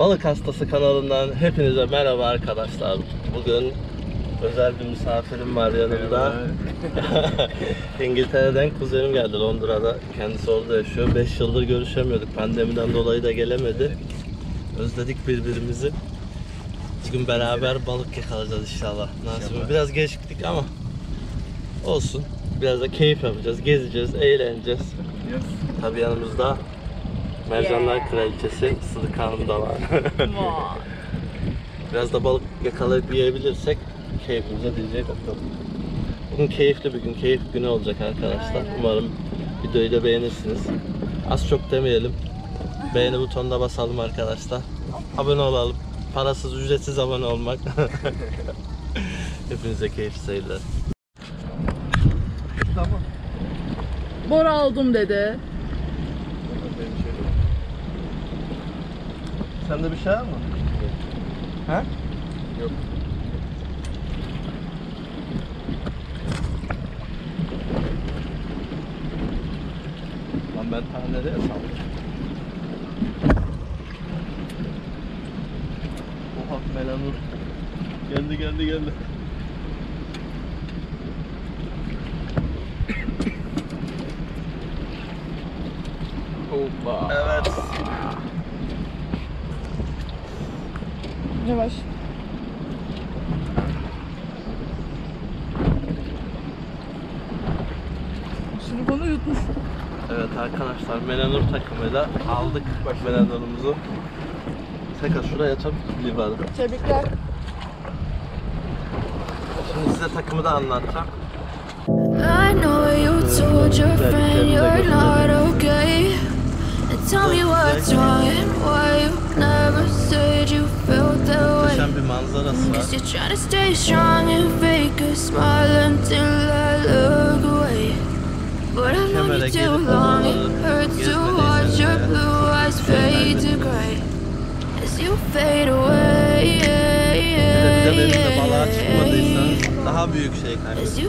Balık Hastası kanalından hepinize merhaba arkadaşlar. Bugün özel bir misafirim var yanımda. İngiltere'den kuzenim geldi Londra'da. Kendisi orada yaşıyor. 5 yıldır görüşemiyorduk. Pandemiden dolayı da gelemedi. Özledik birbirimizi. Bugün beraber balık yakalayacağız inşallah. Nasip biraz geç gittik ama olsun. Biraz da keyif yapacağız, gezeceğiz, eğleneceğiz. Tabii yanımızda Mercanlar Kraliçesi Sıdık Hanım da var. Biraz da balık yakalayıp yiyebilirsek keyfimize diyecek bakalım. Bugün keyifli bir gün, keyif günü olacak arkadaşlar. Umarım videoyu da beğenirsiniz. Az çok demeyelim. Beğeni butonuna basalım arkadaşlar. Abone olalım. Parasız, ücretsiz abone olmak. Hepinize keyifli seyirler. Bora aldım dedi. Sende bir şey var mı? He? Yok. Lan ben ta nereye saldım? Oha Melanur. Geldi geldi geldi. Hoppa. Evet. Yavaş. Şimdi bunu yutmuş. Evet arkadaşlar Takımıyla aldık Melanur'umuzu. Tekrar şuraya çok bari. Tebrikler. Şimdi size takımı da anlatacağım. I know you told your friend you're not okay. And tell me what's wrong and why you never said you felt that way. Muhteşem bir manzarası var. Cause you're trying to stay strong and fake a smile until I look away. But I've known you too long, it hurts to watch your blue eyes fade to gray. As you fade away. Daha büyük şey kaybettim.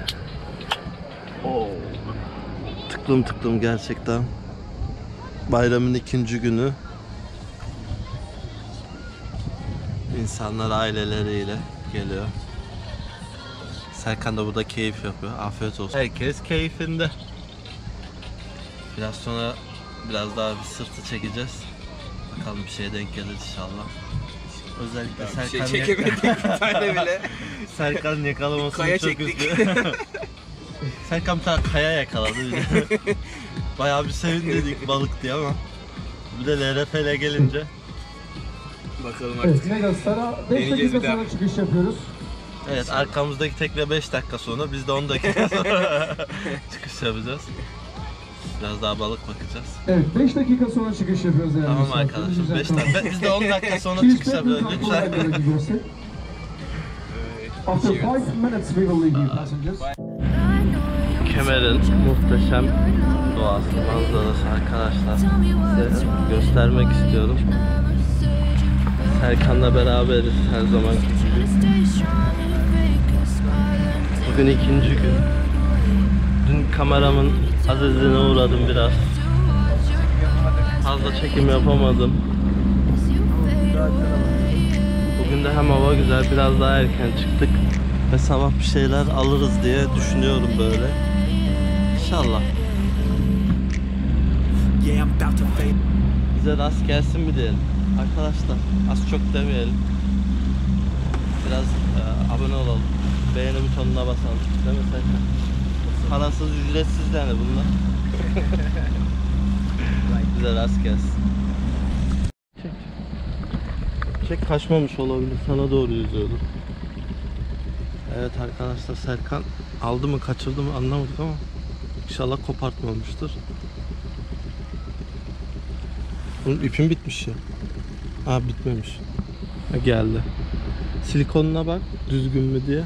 Tıklım tıklım gerçekten. Bayramın ikinci günü. İnsanlar aileleriyle geliyor. Serkan da burada keyif yapıyor. Afiyet olsun. Herkes keyfinde. Biraz sonra biraz daha bir sırtı çekeceğiz. Bakalım bir şeye denk gelir inşallah. Özellikle şey Serkan çekemedik bir tane bile. Serkan yakalamasını Kaya çok çektik. Serkan bir tane kaya yakaladı. Bayağı bir sevindik balık diye ama bir de LRF'le gelince Bakalım Evet, artık. Megastar'a 5 Deneyeceğiz dakika bir daha. sonra çıkış yapıyoruz. evet arkamızdaki tekne 5 dakika sonra biz de 10 dakika sonra çıkış yapacağız. Biraz daha balık bakacağız. Evet, 5 dakika sonra çıkış yapıyoruz yani. Tamam arkadaşlar 5 dakika. Biz de 10 dakika sonra çıkış yapacağız lütfen. After 5 minutes we will leave you passengers. Kemer'in muhteşem doğası, manzarası arkadaşlar. Size göstermek istiyorum. Serkan'la beraberiz her zamanki gibi. Bugün ikinci gün. Dün kameramın azizine uğradım biraz. Fazla çekim yapamadım. Bugün de hem hava güzel, biraz daha erken çıktık. Ve sabah bir şeyler alırız diye düşünüyorum böyle. İnşallah. Yeah, I'm about to fade Bize rast gelsin mi diyelim. Arkadaşlar az çok demeyelim. Biraz abone olalım. Beğeni butonuna basalım. Değil mi Serkan? Parasız ücretsiz yani bunlar. Bize rast gelsin. Çek. Çek kaçmamış olabilir. Sana doğru yüzüyordu. Evet arkadaşlar Serkan aldı mı kaçırdı mı anlamadık ama inşallah kopartmamıştır. Bunun ipim bitmiş ya. Ha bitmemiş. Ha, geldi. Silikonuna bak düzgün mü diye.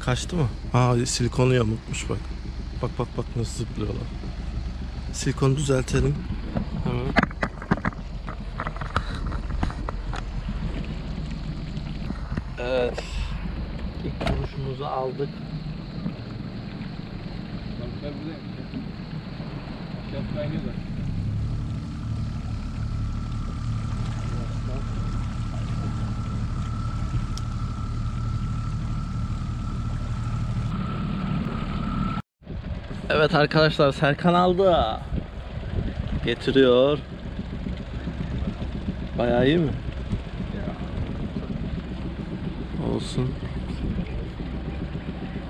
Kaçtı mı? Ha silikonu yamultmuş bak. Bak bak bak nasıl zıplıyorlar. Silikonu düzeltelim. Hemen. Evet. İlk kuruşumuzu aldık. Balıklar buradaymış ya. Aşağı kaynıyorlar. Evet arkadaşlar Serkan aldı. Getiriyor. Bayağı iyi mi? Olsun.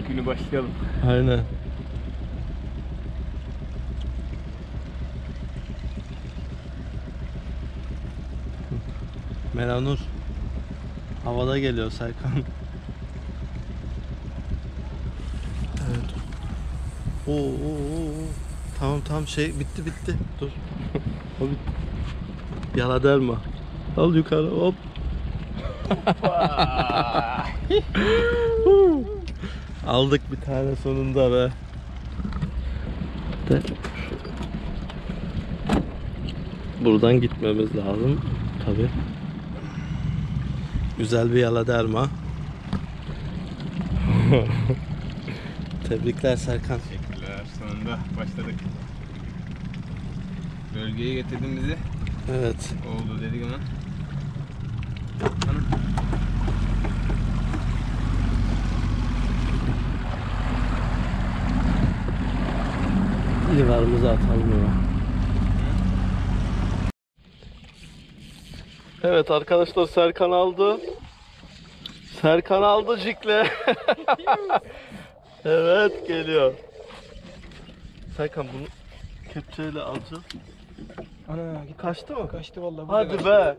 Günü başlayalım. Aynen. Melanur. Havada geliyor Serkan. Evet. Oo, oo, oo. Tamam tamam şey bitti bitti. Dur. o bitti. Yala derma. Al yukarı hop. Aldık bir tane sonunda be. De. Buradan gitmemiz lazım tabi. Güzel bir yala derma. Tebrikler Serkan. Teşekkürler. Sonunda başladık. Bölgeye getirdin bizi. Evet. Oldu dedik ama. Livarımızı atalım ya. Evet arkadaşlar Serkan aldı. Serkan aldı cikle. evet geliyor. Serkan bunu kepçeyle alacağız. Ana git. Kaçtı mı? Kaçtı vallahi. Hadi be.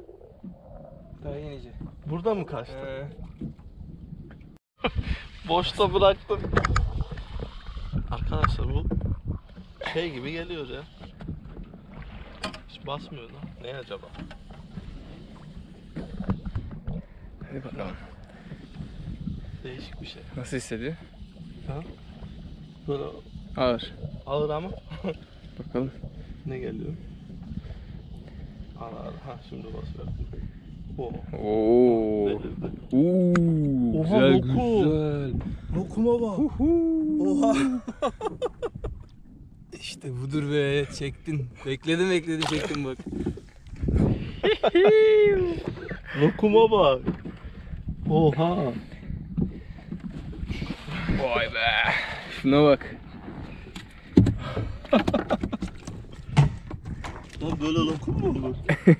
Daha yenice. Burada mı kaçtı? Ee, Boşta bıraktım. Arkadaşlar bu şey gibi geliyor ya. Hiç basmıyor lan. Ne acaba? Hadi bakalım. Değişik bir şey. Nasıl hissediyor? Ha? Böyle Ağır. ağır ama Bakalım. ne geliyor? Ağır ağır. Ha şimdi basıyor. Oo. Oo. Delirdi. Oo. Oha, güzel lokum. güzel. Lokuma bak. Oha. İşte budur be. Çektin. Bekledim bekledim çektim bak. Lokuma bak. Oha. Vay be. Şuna bak. Lan böyle lokum mu olur?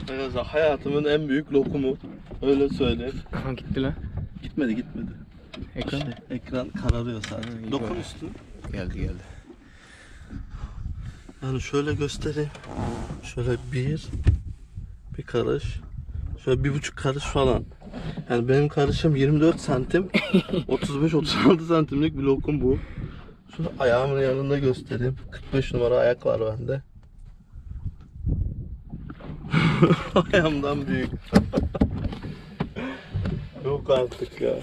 Arkadaşlar hayatımın en büyük lokumu. Öyle söyleyeyim. Aha gitti lan. Gitmedi gitmedi. Ekran. İşte ekran kararıyor sadece. Dokun üstü. Geldi geldi. Yani şöyle göstereyim. Şöyle bir, bir karış. Şöyle bir buçuk karış falan. Yani benim karışım 24 santim. 35-36 santimlik bir lokum bu. Şunu ayağımın yanında göstereyim. 45 numara ayak var bende. Ayağımdan büyük. Yok artık ya.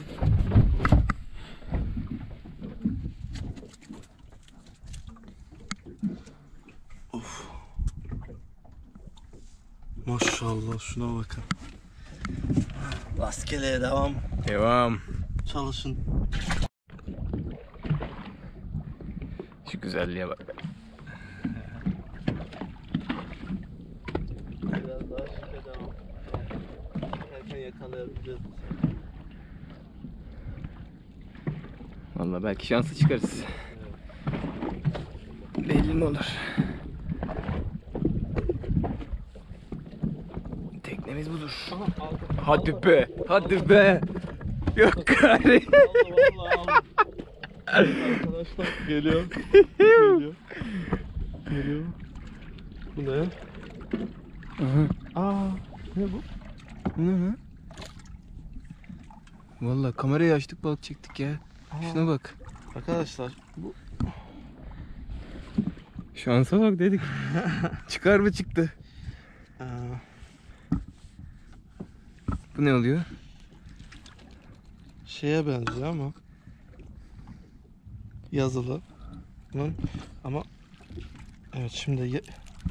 Maşallah şuna bakın. Rastgeleye devam. Devam. Çalışın. Şu güzelliğe bak. Biraz daha devam. Erken yakalayabileceğiz. Vallahi belki şanslı çıkarız. Belli mi olur? Deniz budur. Hadi be. Hadi be. Yok gari. Arkadaşlar geliyor. geliyor. Geliyor. Bu ne? Aa, ne bu? Ne lan? Valla kamerayı açtık balık çektik ya. Şuna bak. Arkadaşlar bu Şansa bak dedik. Çıkar mı çıktı? Aa, Bu ne oluyor? şeye benziyor ama yazılı. Bunun ama evet şimdi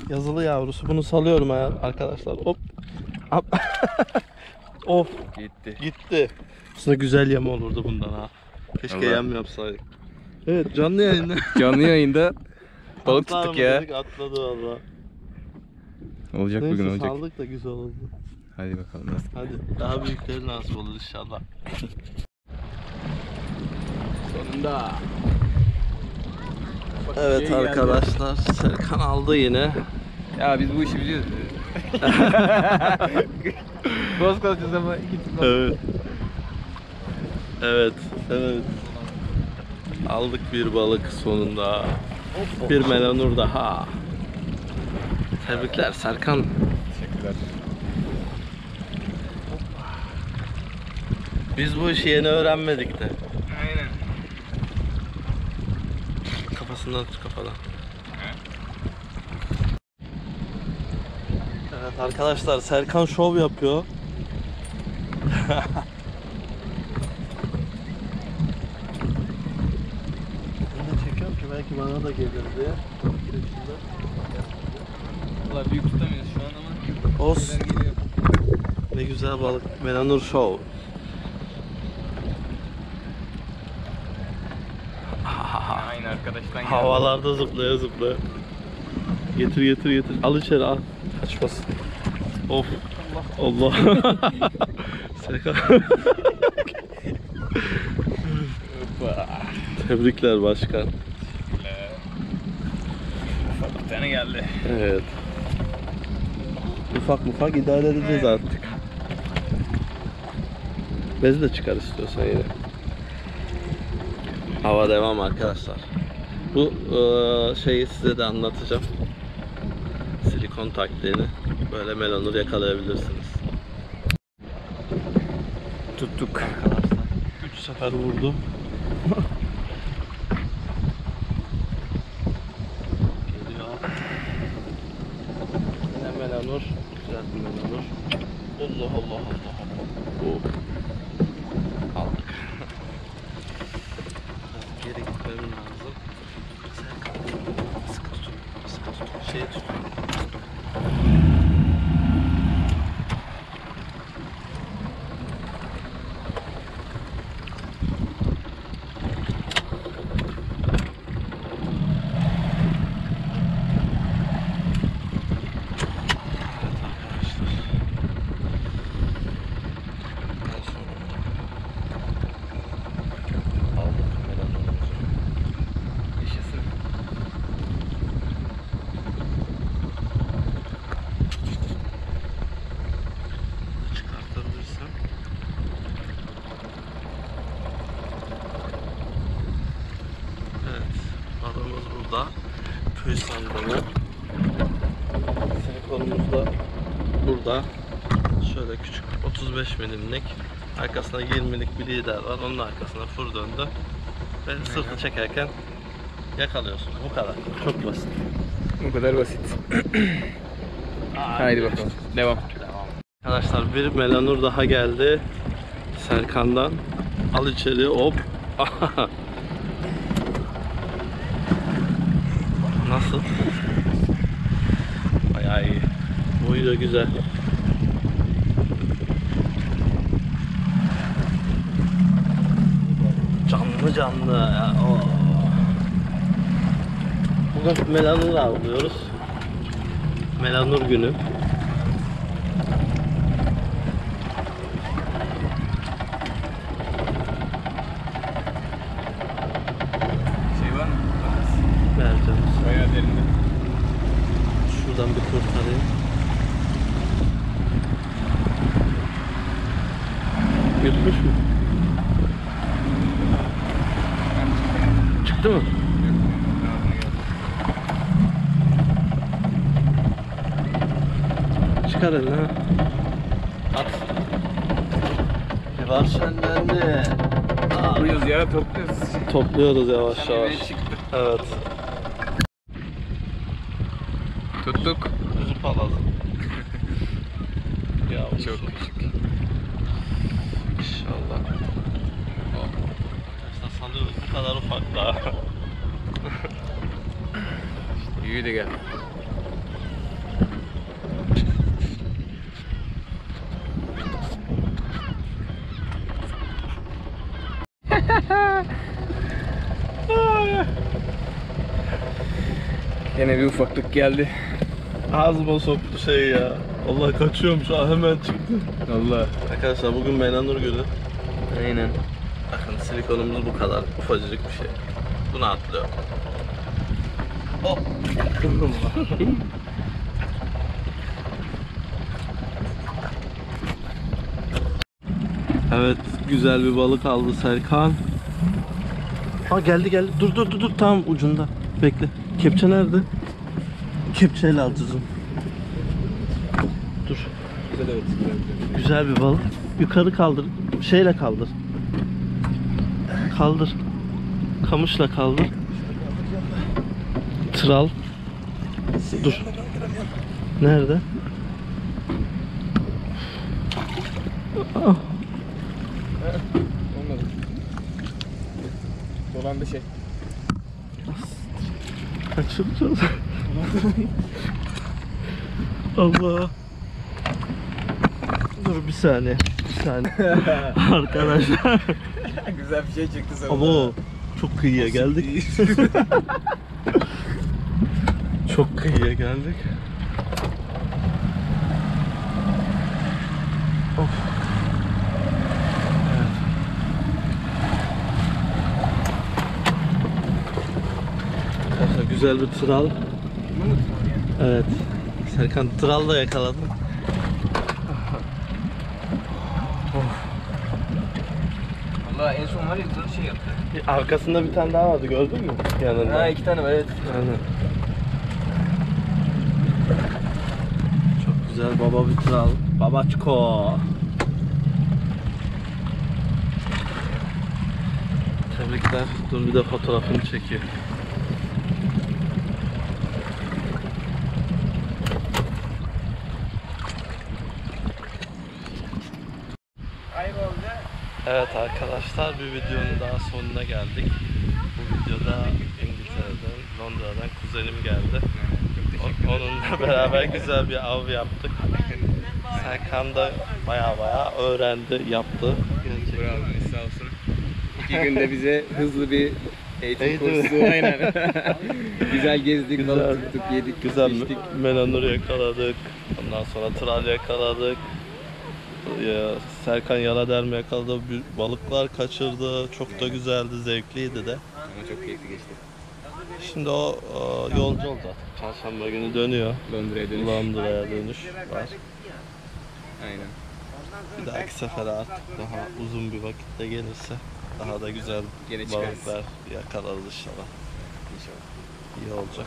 yazılı yavrusu bunu salıyorum arkadaşlar. Hop. Hop. of Gitti. gitti. Aslında güzel yem olurdu bundan ha. Keşke Allah. yem yapsaydık. Evet canlı yayında. Canlı yayında balık tuttuk ya. dedik, atladı valla. Olacak Neyse bugün olacak. saldık da güzel oldu. Hadi bakalım nasıl. Hadi daha büyükleri nasip olur inşallah. Sonunda. Evet Şey geldi. arkadaşlar Serkan aldı yine. Ya biz bu işi biliyoruz. Boz kalacağız ama iki türlü. Evet. Evet, evet. Aldık bir balık sonunda. Bir melanur daha. Tebrikler Serkan. Biz bu işi yeni öğrenmedik de. Aynen. Kafasından tut kafadan. Evet arkadaşlar Serkan şov yapıyor. Ben de çekiyorum ki belki bana da gelir diye. Valla büyük tutamıyoruz şu an ama. Olsun. Ne güzel balık. Melanur Show. Arkadaştan geldi. Havalarda zıplaya zıplaya. Getir getir getir. Al içeri al. Kaçmasın. Of. Allah. Serkan. Tebrikler başkan. Bir tane geldi. Evet. Ufak ufak idare edeceğiz artık. Bezi de çıkar istiyorsan yine. Hava devam arkadaşlar. Bu eee, şeyi size de anlatacağım. Silikon taktiğini. Böyle melanur yakalayabilirsiniz. Tuttuk. 3 sefer vurdu. Geliyor. Yine melanur. Güzel bir melanur. Allah Allah Allah Allah. Oh. Aldık. Biraz Geri gitmem lazım. Serkan, Sıkı tutun. Sıkı tutun. Şeyi tutun. Evet arkadaşlar. En sonunda aldık melanurumuzu. Yaşasın. Çıkartabilirsem. Evet, balığımız burada. Köy sandığını. Silikonumuz da burada. Şöyle küçük 35 milimlik. Arkasında 20'lik bir lider var. Onun arkasına fır döndü. Ve sırtı çekerken yakalıyorsun. Bu kadar. Çok basit. Bu kadar basit. Haydi bakalım. Devam. Arkadaşlar bir melanur daha geldi. Serkan'dan. Al içeri hop. Nasıl? Bayağı iyi. Boyu da güzel. Canlı ya. Oo. Bugün melanur avlıyoruz. Melanur günü. Şey var mı? Vereceğim. Bayağı derinde. Şuradan bir kurtarayım. Yutmuş mu? Çıktı mı? Çıkar elini ha. At. Var şenlendi. Topluyoruz ya topluyoruz. Topluyoruz yavaş yavaş. Evet. Tuttuk. Kuzu palazı. Yavrusu. Çok küçük. İnşallah. Arkadaşlar sanıyoruz bu kadar ufak daha. Yürü de gel. Yine bir ufaklık geldi. Ağzıma soktu şey ya. Allah kaçıyormuş ha hemen çıktı. Allah. Arkadaşlar bugün Menanur günü. Aynen. Bakın silikonumuz bu kadar ufacık bir şey. Bunu atlıyor. Hop. evet güzel bir balık aldı Serkan. Ha geldi geldi. Dur dur dur dur tam ucunda. Bekle. Kepçe nerede? Kepçeyle alacağız onu. Dur. Güzel evet. Güzel bir balık. Yukarı kaldır. Şeyle kaldır. Kaldır. Kamışla kaldır. Tral. Dur. Nerede? Ah, Olmadı. Dolandı şey. Kaçıracağız. Allah. Dur bir saniye. Bir saniye. Arkadaşlar. Güzel bir şey çıktı sonra. Abo çok kıyıya geldik. çok kıyıya geldik. Of. Güzel bir tral. Evet. Serkan tral da yakaladı. Allah en son var ya zor şey yaptı. Arkasında bir tane daha vardı gördün mü? Yanında. Ha iki tane var evet. Aynen. Çok güzel baba bir kral. Babaçko. Tebrikler. Dur bir de fotoğrafını çekiyor. Evet arkadaşlar bir videonun daha sonuna geldik. Bu videoda İngiltere'den, Londra'dan kuzenim geldi. O- Onunla beraber güzel bir av yaptık. Serkan da baya baya öğrendi, yaptı. Gerçekten. Bravo sağ olsun. İki günde bize hızlı bir eğitim kursu aynen. güzel gezdik, Güzel. balık tuttuk, yedik, Güzel içtik. menanur yakaladık. Ondan sonra tral yakaladık. Ya, Serkan yara derme yakaladı. Balıklar kaçırdı. Çok da güzeldi, zevkliydi de. Ama çok keyifli geçti. Şimdi o e, yolcu oldu. Çarşamba günü dönüyor. Londra'ya dönüş. Londra'ya dönüş var. Aynen. Bir dahaki sefere artık daha uzun bir vakitte gelirse daha da güzel Gene balıklar yakalarız inşallah. İnşallah. İyi olacak.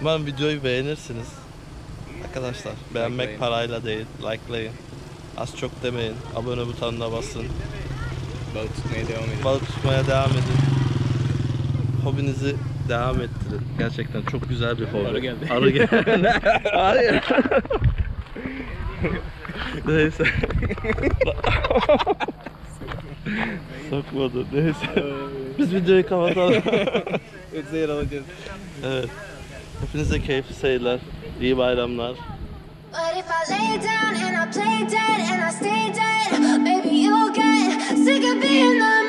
Umarım videoyu beğenirsiniz. Arkadaşlar beğenmek parayla değil. Likelayın. Az çok demeyin. Abone butonuna basın. Balık tutmaya devam edelim. Balık tutmaya devam edin. Hobinizi devam ettirin. Gerçekten çok güzel bir hobi. Arı geldi. Arı geldi. Hayır. Neyse. Sokmadı. Neyse. Biz videoyu kapatalım. Ötse yer alacağız. evet. Hepinize keyifli seyirler. İyi bayramlar. If I lay down and I play dead and I stay dead, maybe you'll get sick of being the